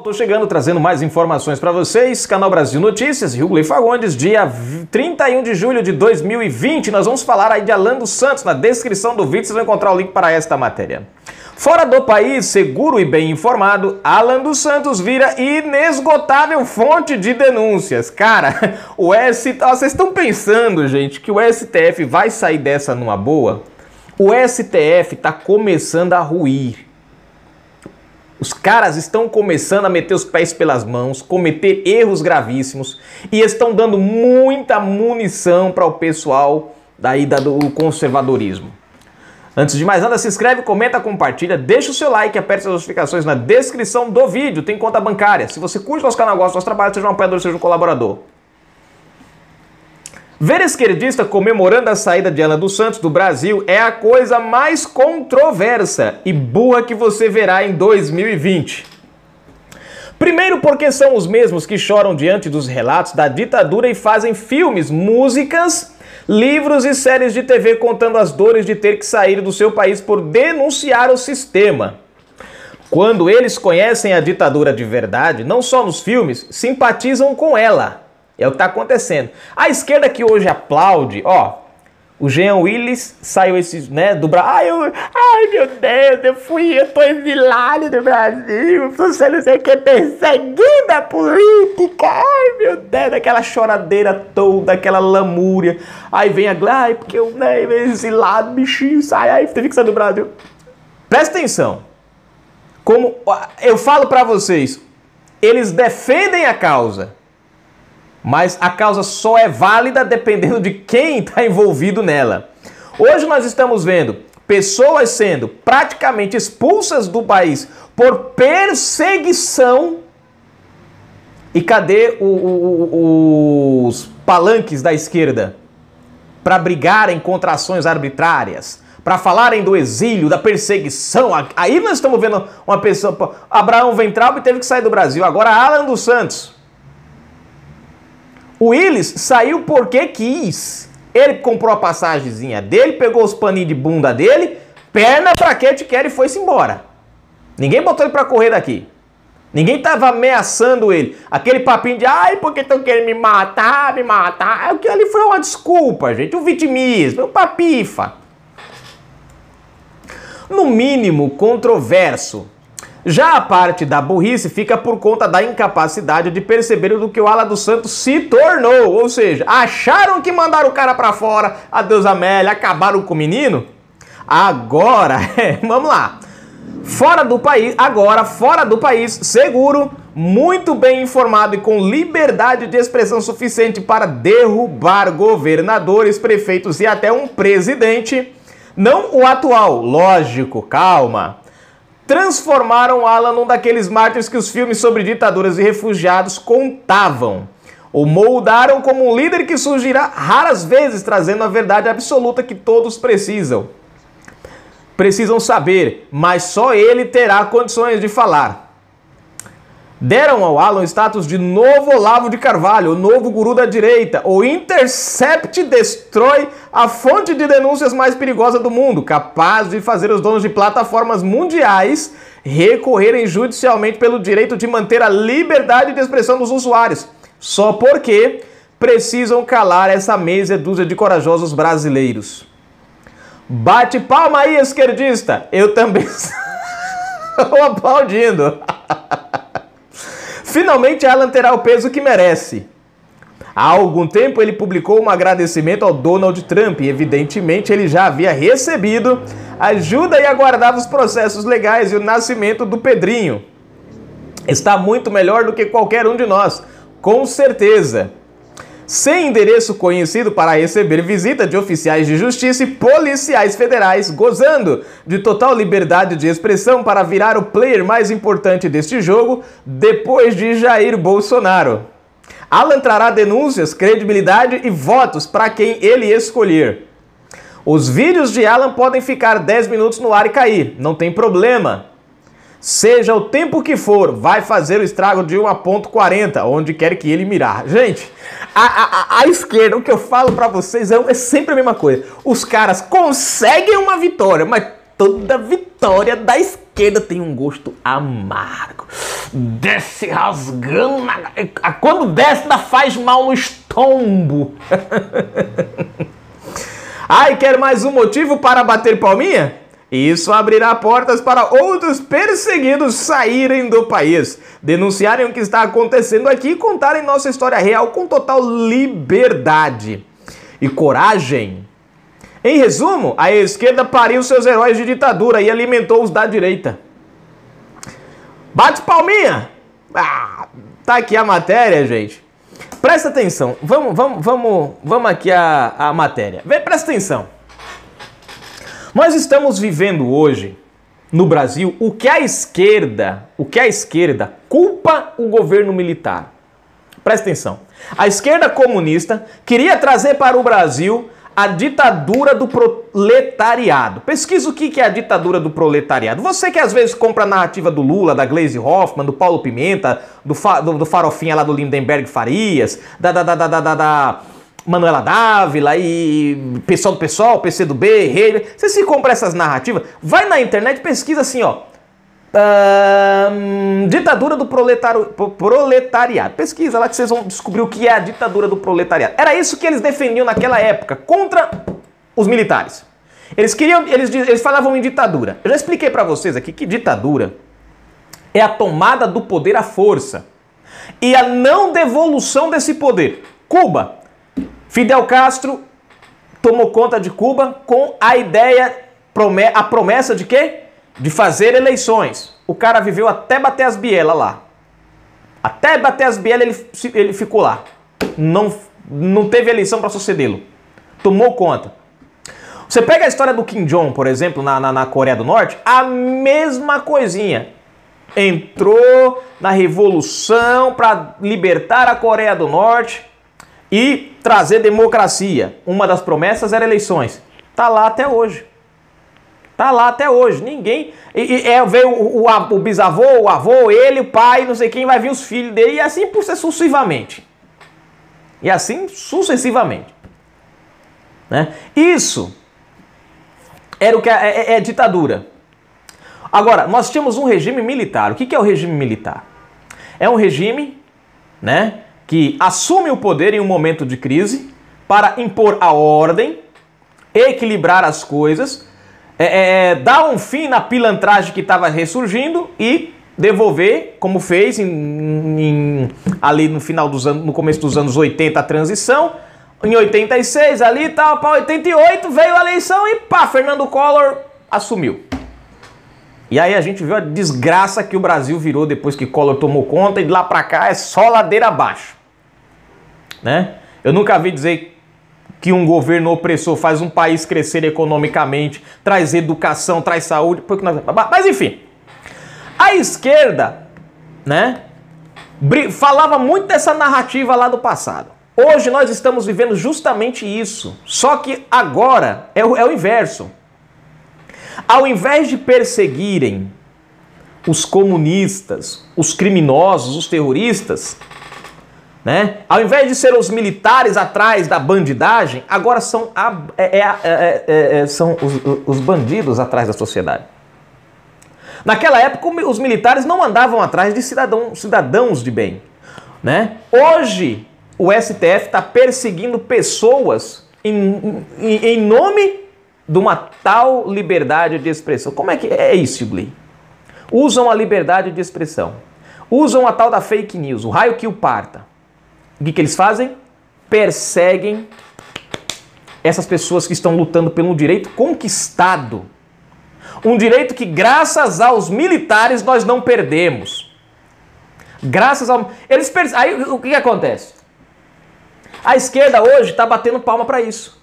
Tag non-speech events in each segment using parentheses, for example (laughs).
Estou chegando trazendo mais informações para vocês. Canal Brasil Notícias, Glei Fagundes, dia 31 de julho de 2020. Nós vamos falar aí de Alan dos Santos. Na descrição do vídeo vocês vão encontrar o link para esta matéria. Fora do país, seguro e bem informado, Alan dos Santos vira inesgotável fonte de denúncias. Cara, (laughs) o STF. Vocês estão pensando, gente, que o STF vai sair dessa numa boa? O STF está começando a ruir. Os caras estão começando a meter os pés pelas mãos, cometer erros gravíssimos e estão dando muita munição para o pessoal daí do conservadorismo. Antes de mais nada, se inscreve, comenta, compartilha, deixa o seu like, aperte as notificações na descrição do vídeo, tem conta bancária. Se você curte nosso canal, gosta do nosso trabalho, seja um apoiador, seja um colaborador. Ver esquerdista comemorando a saída de Ana dos Santos do Brasil é a coisa mais controversa e burra que você verá em 2020. Primeiro, porque são os mesmos que choram diante dos relatos da ditadura e fazem filmes, músicas, livros e séries de TV contando as dores de ter que sair do seu país por denunciar o sistema. Quando eles conhecem a ditadura de verdade, não só nos filmes, simpatizam com ela é o que está acontecendo. A esquerda que hoje aplaude, ó, o Jean Willis saiu esses, né, do Brasil. Ai, eu, ai, meu Deus, eu fui, eu tô exilado do Brasil, você não sei que, perseguida política. Ai, meu Deus, aquela choradeira toda, aquela lamúria. Aí vem a ai, porque eu, né, exilado, bichinho, sai, aí teve que sair do Brasil. Presta atenção. Como eu falo para vocês, eles defendem a causa mas a causa só é válida dependendo de quem está envolvido nela. Hoje nós estamos vendo pessoas sendo praticamente expulsas do país por perseguição. E cadê o, o, os palanques da esquerda para brigarem contra ações arbitrárias? Para falarem do exílio, da perseguição. Aí nós estamos vendo uma pessoa. Abraão Ventralbe teve que sair do Brasil. Agora Alan dos Santos o Willis saiu porque quis. Ele comprou a passagemzinha dele, pegou os paninhos de bunda dele, perna pra que te quer e foi-se embora. Ninguém botou ele pra correr daqui. Ninguém tava ameaçando ele. Aquele papinho de, ai, porque estão querendo me matar, me matar. Aquilo ali foi uma desculpa, gente. Um vitimismo, um papifa. No mínimo controverso. Já a parte da burrice fica por conta da incapacidade de perceber do que o Ala dos Santos se tornou. Ou seja, acharam que mandaram o cara para fora, adeus Amélia, acabaram com o menino? Agora, (laughs) é, vamos lá. Fora do país, agora fora do país, seguro, muito bem informado e com liberdade de expressão suficiente para derrubar governadores, prefeitos e até um presidente. Não o atual, lógico, calma transformaram Alan num daqueles mártires que os filmes sobre ditaduras e refugiados contavam. O moldaram como um líder que surgirá raras vezes trazendo a verdade absoluta que todos precisam. Precisam saber, mas só ele terá condições de falar deram ao Alan status de novo Olavo de Carvalho, o novo guru da direita. O Intercept destrói a fonte de denúncias mais perigosa do mundo, capaz de fazer os donos de plataformas mundiais recorrerem judicialmente pelo direito de manter a liberdade de expressão dos usuários, só porque precisam calar essa meia dúzia de corajosos brasileiros. Bate palma aí, esquerdista! Eu também (laughs) estou aplaudindo. (laughs) Finalmente, Alan terá o peso que merece. Há algum tempo ele publicou um agradecimento ao Donald Trump e, evidentemente, ele já havia recebido ajuda e aguardava os processos legais e o nascimento do Pedrinho. Está muito melhor do que qualquer um de nós, com certeza sem endereço conhecido para receber visita de oficiais de justiça e policiais federais, gozando de total liberdade de expressão para virar o player mais importante deste jogo depois de Jair Bolsonaro. Alan trará denúncias, credibilidade e votos para quem ele escolher. Os vídeos de Alan podem ficar 10 minutos no ar e cair, não tem problema. Seja o tempo que for, vai fazer o estrago de 1.40, onde quer que ele mirar. Gente, a, a, a esquerda, o que eu falo para vocês é, é sempre a mesma coisa. Os caras conseguem uma vitória, mas toda vitória da esquerda tem um gosto amargo. Desce rasgando. Quando desce, ainda faz mal no estombo. (laughs) Ai, quer mais um motivo para bater palminha? Isso abrirá portas para outros perseguidos saírem do país, denunciarem o que está acontecendo aqui e contarem nossa história real com total liberdade e coragem. Em resumo, a esquerda pariu seus heróis de ditadura e alimentou os da direita. Bate palminha! Ah, tá aqui a matéria, gente. Presta atenção. Vamos, vamos, vamos, vamos aqui a, a matéria. Presta atenção. Nós estamos vivendo hoje no Brasil o que a esquerda, o que a esquerda culpa o governo militar. Presta atenção. A esquerda comunista queria trazer para o Brasil a ditadura do proletariado. Pesquisa o que é a ditadura do proletariado. Você que às vezes compra a narrativa do Lula, da Glaze Hoffman, do Paulo Pimenta, do, fa, do, do farofinha lá do Lindenberg Farias, da, da, da, da, da, da Manuela Dávila e pessoal do pessoal, PC do B, Rei. Você se compra essas narrativas, vai na internet pesquisa assim, ó. ditadura do proletariado. Pesquisa lá que vocês vão descobrir o que é a ditadura do proletariado. Era isso que eles defendiam naquela época contra os militares. Eles queriam, eles, eles falavam em ditadura. Eu já expliquei para vocês aqui que ditadura é a tomada do poder à força e a não devolução desse poder. Cuba, Fidel Castro tomou conta de Cuba com a ideia, a promessa de quê? De fazer eleições. O cara viveu até bater as bielas lá. Até bater as bielas ele, ele ficou lá. Não, não teve eleição para sucedê-lo. Tomou conta. Você pega a história do Kim Jong, por exemplo, na, na, na Coreia do Norte, a mesma coisinha. Entrou na revolução para libertar a Coreia do Norte e trazer democracia. Uma das promessas era eleições. Tá lá até hoje. Tá lá até hoje. Ninguém. E, e, é, veio o, o, o, bisavô, o avô, ele, o pai, não sei quem, vai vir os filhos dele, e assim por sucessivamente. E assim sucessivamente. Né? Isso era o que é, é, é ditadura. Agora, nós tínhamos um regime militar. O que, que é o regime militar? É um regime, né? Que assume o poder em um momento de crise para impor a ordem, equilibrar as coisas, é, é, dar um fim na pilantragem que estava ressurgindo e devolver, como fez em, em, ali no final dos anos, no começo dos anos 80 a transição, em 86 ali tal, para 88 veio a eleição e pá, Fernando Collor assumiu. E aí a gente viu a desgraça que o Brasil virou depois que Collor tomou conta e de lá para cá é só ladeira abaixo né? Eu nunca vi dizer que um governo opressor faz um país crescer economicamente, traz educação, traz saúde, porque nós... mas enfim. A esquerda, né, falava muito dessa narrativa lá do passado. Hoje nós estamos vivendo justamente isso, só que agora é o, é o inverso. Ao invés de perseguirem os comunistas, os criminosos, os terroristas, né? Ao invés de ser os militares atrás da bandidagem, agora são, a, é, é, é, é, são os, os bandidos atrás da sociedade. Naquela época, os militares não andavam atrás de cidadão, cidadãos de bem. Né? Hoje, o STF está perseguindo pessoas em, em, em, nome de uma tal liberdade de expressão. Como é que é isso, Glee? Usam a liberdade de expressão. Usam a tal da fake news, o raio que o parta. O que, que eles fazem? Perseguem essas pessoas que estão lutando pelo direito conquistado. Um direito que, graças aos militares, nós não perdemos. Graças ao. Eles per... Aí o que, que acontece? A esquerda hoje está batendo palma para isso.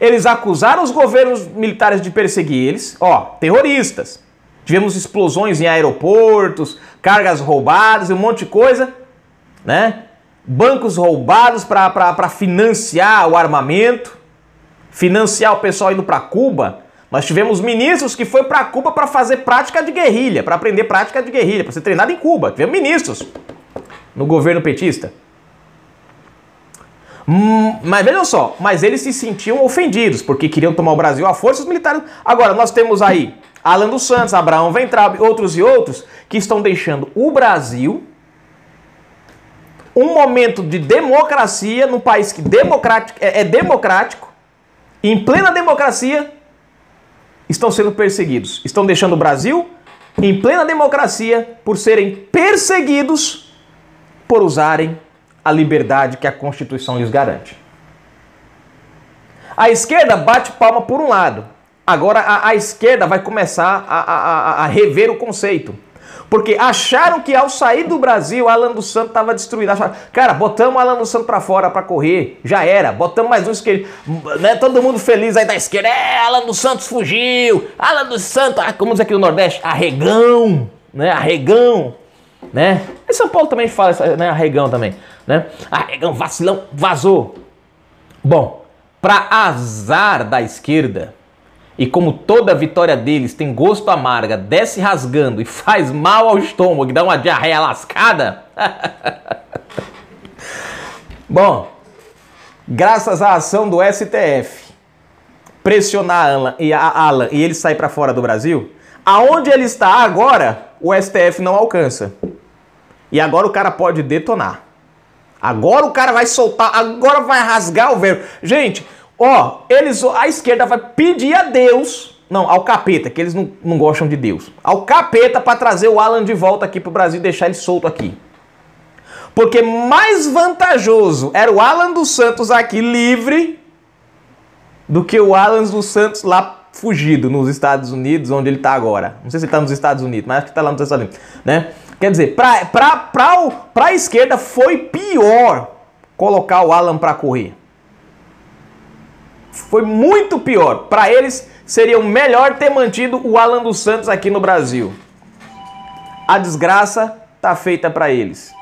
Eles acusaram os governos militares de perseguir eles, ó, terroristas. Tivemos explosões em aeroportos, cargas roubadas um monte de coisa né? Bancos roubados para financiar o armamento, financiar o pessoal indo para Cuba. Nós tivemos ministros que foi para Cuba para fazer prática de guerrilha, para aprender prática de guerrilha, para ser treinado em Cuba. Tivemos ministros no governo petista. Hum, mas vejam só, mas eles se sentiam ofendidos porque queriam tomar o Brasil à força os militares. Agora nós temos aí Alan dos Santos, Abraão Ventrab, outros e outros, que estão deixando o Brasil um momento de democracia num país que democrático, é, é democrático, em plena democracia, estão sendo perseguidos. Estão deixando o Brasil em plena democracia por serem perseguidos por usarem a liberdade que a Constituição lhes garante. A esquerda bate palma por um lado. Agora a, a esquerda vai começar a, a, a, rever o conceito. Porque acharam que ao sair do Brasil, Alan dos Santos estava destruído. Acharam, cara, botamos Alan dos Santos para fora para correr. Já era. Botamos mais um esquerdo. Né? Todo mundo feliz aí da esquerda. É, Alan dos Santos fugiu. Alan dos Santos, ah, como diz aqui no Nordeste, arregão. Né? Arregão. Né? Em São Paulo também fala né? arregão também. Né? Arregão, vacilão, vazou. Bom, para azar da esquerda, e como toda vitória deles tem gosto amarga, desce rasgando e faz mal ao estômago dá uma diarreia lascada. (laughs) Bom, graças à ação do STF pressionar Alan e, a Alan e ele sair para fora do Brasil, aonde ele está agora, o STF não alcança. E agora o cara pode detonar. Agora o cara vai soltar, agora vai rasgar o verbo. Gente, Ó, eles, a esquerda vai pedir a Deus, não, ao capeta, que eles não, não gostam de Deus, ao capeta para trazer o Alan de volta aqui pro Brasil e deixar ele solto aqui. Porque mais vantajoso era o Alan dos Santos aqui livre do que o Alan dos Santos lá fugido nos Estados Unidos, onde ele está agora. Não sei se ele está nos Estados Unidos, mas acho que está lá nos Estados Unidos, né? Quer dizer, pra, esquerda foi pior colocar o Alan para correr. Foi muito pior. Para eles, seria melhor ter mantido o Alan dos Santos aqui no Brasil. A desgraça tá feita para eles.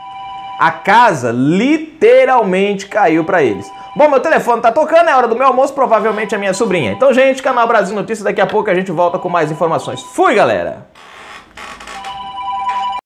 A casa literalmente caiu para eles. Bom, meu telefone tá tocando, é hora do meu almoço, provavelmente a minha sobrinha. Então, gente, canal Brasil Notícias, daqui a pouco a gente volta com mais informações. Fui, galera!